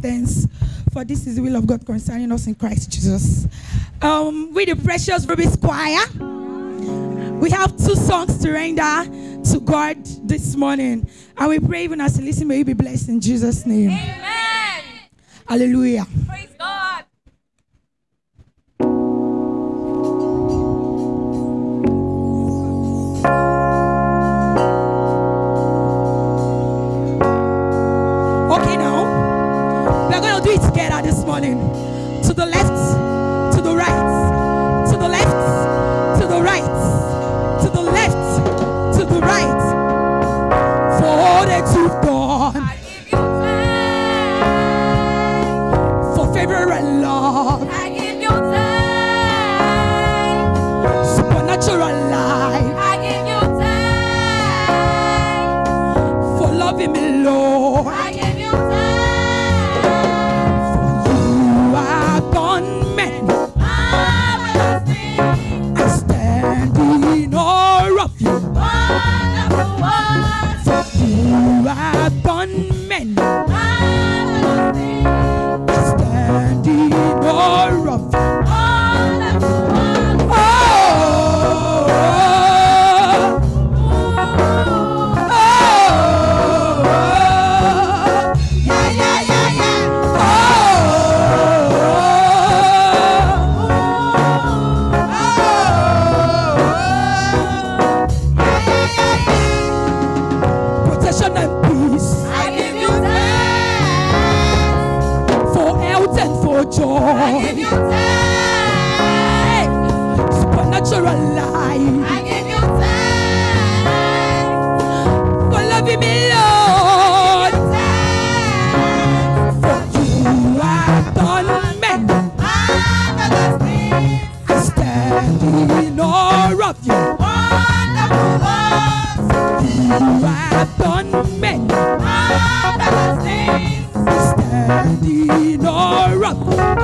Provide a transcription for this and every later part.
Thanks, for this is the will of God concerning us in Christ Jesus. Um, with the precious Rubies choir, we have two songs to render to God this morning. And we pray even as you listen, may you be blessed in Jesus' name. Amen. Hallelujah. Praise going to do it together this morning. To the left, to the right, to the left, to the right, to the left, to the right. For all that you've done, I give you thanks. for favor and love, done health and for I give joy, supernatural life I give you thanks. for loving me, Lord. For you have done many. I stand in awe of you. wonderful works, You have done many. I stand in awe of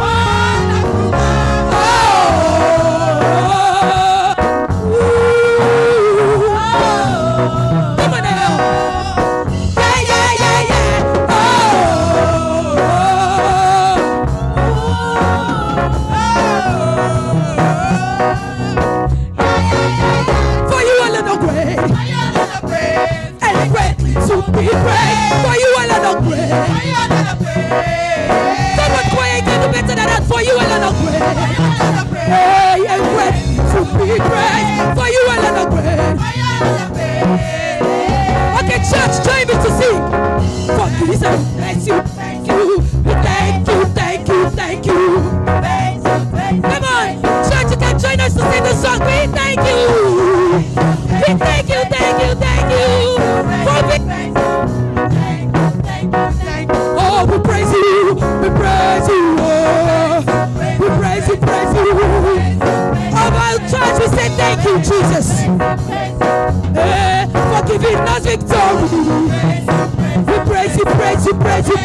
For you alone are great. Hey, and greatly to be praised. For you alone are great. Okay, church, join me to sing. For and bless you, you, Jesus, eh, for giving us victory. We praise you, praise you, praise you.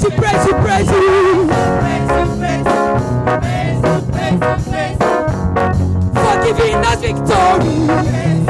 Praise you, praise you, praise you. For giving us victory.